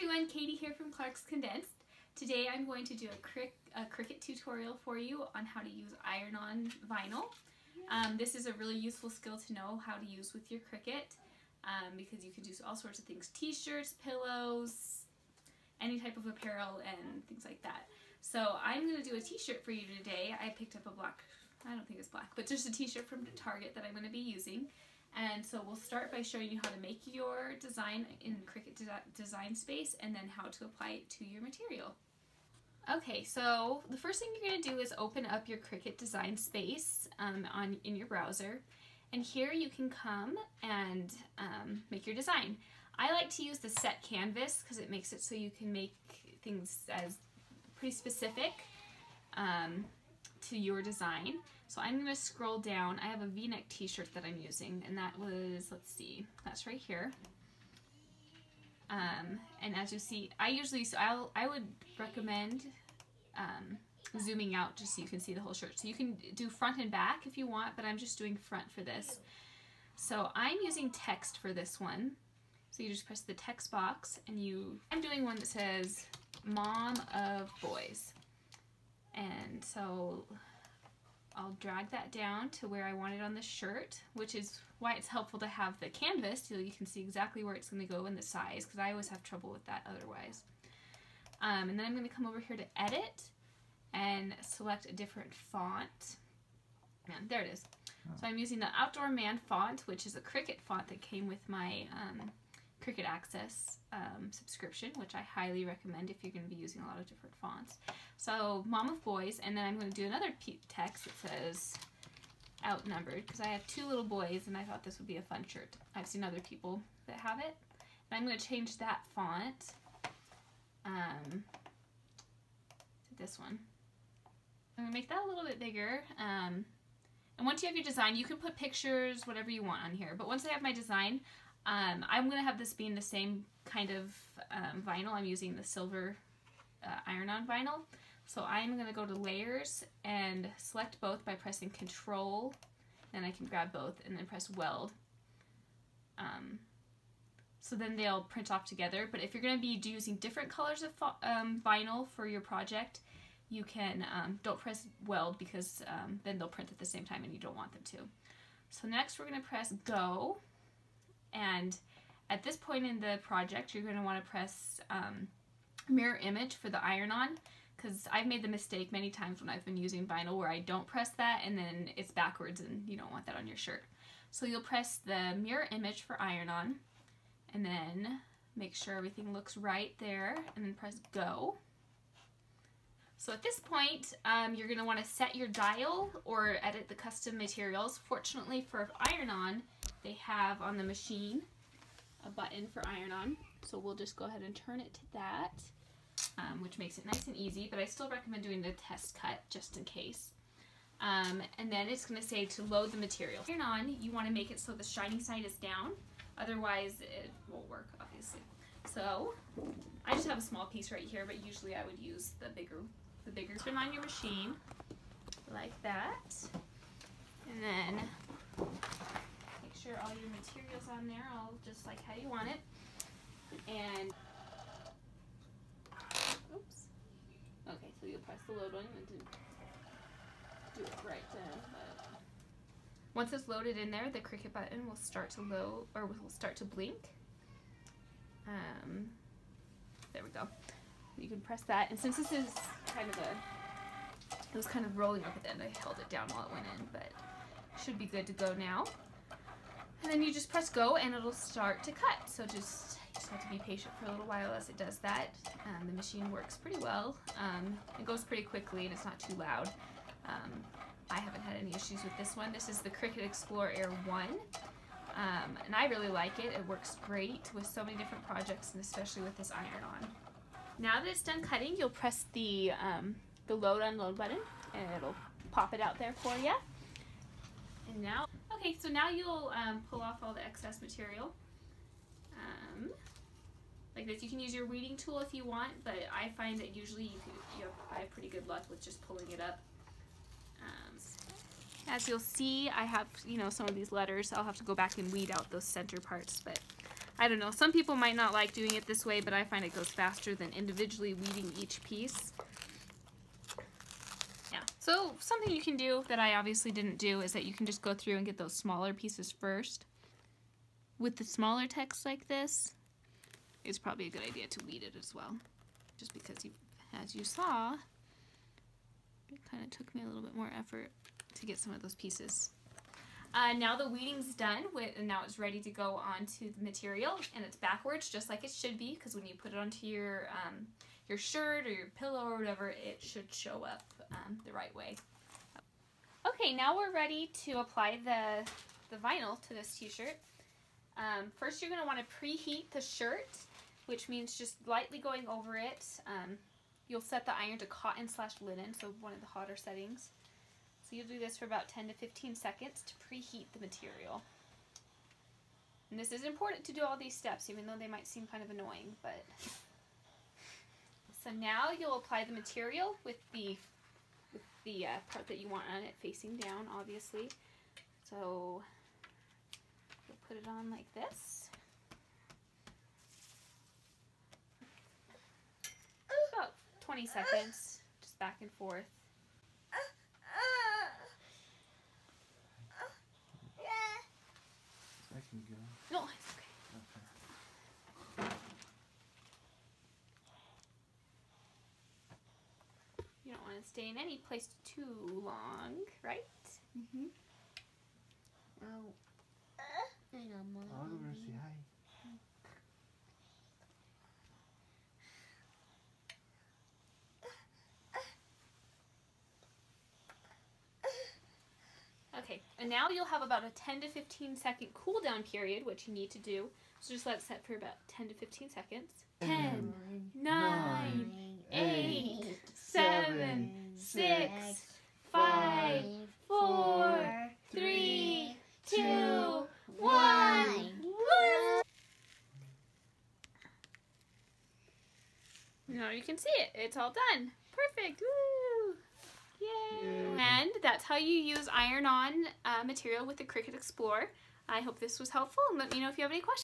everyone, Katie here from Clarks Condensed. Today I'm going to do a, cric a Cricut tutorial for you on how to use iron-on vinyl. Um, this is a really useful skill to know how to use with your Cricut um, because you can do all sorts of things, t-shirts, pillows, any type of apparel and things like that. So I'm going to do a t-shirt for you today. I picked up a black, I don't think it's black, but just a t-shirt from Target that I'm going to be using. And so we'll start by showing you how to make your design in Cricut Design Space and then how to apply it to your material. Okay, so the first thing you're going to do is open up your Cricut Design Space um, on in your browser. And here you can come and um, make your design. I like to use the set canvas because it makes it so you can make things as pretty specific um, to your design. So I'm going to scroll down. I have a v-neck t-shirt that I'm using and that was, let's see, that's right here. Um, and as you see, I usually, so I'll, I would recommend um, zooming out just so you can see the whole shirt. So you can do front and back if you want, but I'm just doing front for this. So I'm using text for this one. So you just press the text box and you, I'm doing one that says mom of boys. And so I'll drag that down to where I want it on the shirt, which is why it's helpful to have the canvas so you can see exactly where it's going to go in the size, because I always have trouble with that otherwise. Um, and then I'm going to come over here to edit and select a different font. And there it is. So I'm using the Outdoor Man font, which is a Cricut font that came with my um, Cricut Access um, subscription, which I highly recommend if you're going to be using a lot of different fonts. So, Mom of Boys, and then I'm going to do another text that says outnumbered because I have two little boys and I thought this would be a fun shirt. I've seen other people that have it. And I'm going to change that font um, to this one. I'm going to make that a little bit bigger. Um, and once you have your design, you can put pictures, whatever you want on here. But once I have my design, um, I'm going to have this being the same kind of um, vinyl. I'm using the silver uh, iron-on vinyl. So I'm going to go to layers and select both by pressing control and I can grab both and then press weld. Um, so then they'll print off together. But if you're going to be using different colors of um, vinyl for your project, you can, um, don't press weld because um, then they'll print at the same time and you don't want them to. So next we're going to press go and at this point in the project you're going to want to press um, mirror image for the iron-on because I've made the mistake many times when I've been using vinyl where I don't press that and then it's backwards and you don't want that on your shirt. So you'll press the mirror image for iron-on and then make sure everything looks right there and then press go. So at this point, um, you're going to want to set your dial or edit the custom materials. Fortunately for iron-on, they have on the machine a button for iron-on. So we'll just go ahead and turn it to that um, which makes it nice and easy, but I still recommend doing the test cut just in case. Um, and then it's going to say to load the material. Iron on, you want to make it so the shiny side is down, otherwise it won't work, obviously. So, I just have a small piece right here, but usually I would use the bigger, the bigger turn on your machine, like that. And then all your materials on there, all just like how you want it. And oops. Okay, so you'll press the load button and do it right then. But once it's loaded in there, the Cricut button will start to low or will start to blink. Um, there we go. You can press that, and since this is kind of a, it was kind of rolling up at the end. I held it down while it went in, but should be good to go now. And then you just press go, and it'll start to cut. So just just have to be patient for a little while as it does that. Um, the machine works pretty well. Um, it goes pretty quickly and it's not too loud. Um, I haven't had any issues with this one. This is the Cricut Explore Air 1. Um, and I really like it. It works great with so many different projects and especially with this iron-on. Now that it's done cutting, you'll press the, um, the load unload button and it'll pop it out there for you. And now, okay, so now you'll um, pull off all the excess material like this. You can use your weeding tool if you want, but I find that usually you, can, you have, I have pretty good luck with just pulling it up. Um, as you'll see, I have, you know, some of these letters. I'll have to go back and weed out those center parts, but I don't know. Some people might not like doing it this way, but I find it goes faster than individually weeding each piece. So something you can do that I obviously didn't do is that you can just go through and get those smaller pieces first. With the smaller text like this, it's probably a good idea to weed it as well. Just because you, as you saw, it kind of took me a little bit more effort to get some of those pieces. Uh, now the weeding's done, with, and now it's ready to go onto the material, and it's backwards, just like it should be, because when you put it onto your um, your shirt or your pillow or whatever, it should show up um, the right way. Okay, now we're ready to apply the, the vinyl to this t-shirt. Um, first, you're going to want to preheat the shirt, which means just lightly going over it. Um, you'll set the iron to cotton slash linen, so one of the hotter settings. So you'll do this for about 10 to 15 seconds to preheat the material. And this is important to do all these steps, even though they might seem kind of annoying, but... So now you'll apply the material with the, with the uh, part that you want on it facing down, obviously. So you'll put it on like this. About 20 seconds, just back and forth. I can go. No, it's okay. Okay. You don't want to stay in any place too long, right? Mm-hmm. Oh. I know, Mom. I'll go over and say hi. Okay, and now you'll have about a 10 to 15 second cool down period, which you need to do. So just let it set for about 10 to 15 seconds. 10, 9, Nine, eight, eight, seven, six, five, four, three, two, one. Now you can see it. It's all done. Perfect. Woo! Yay! Yay. And that's how you use iron-on uh, material with the Cricut Explorer. I hope this was helpful and let me know if you have any questions.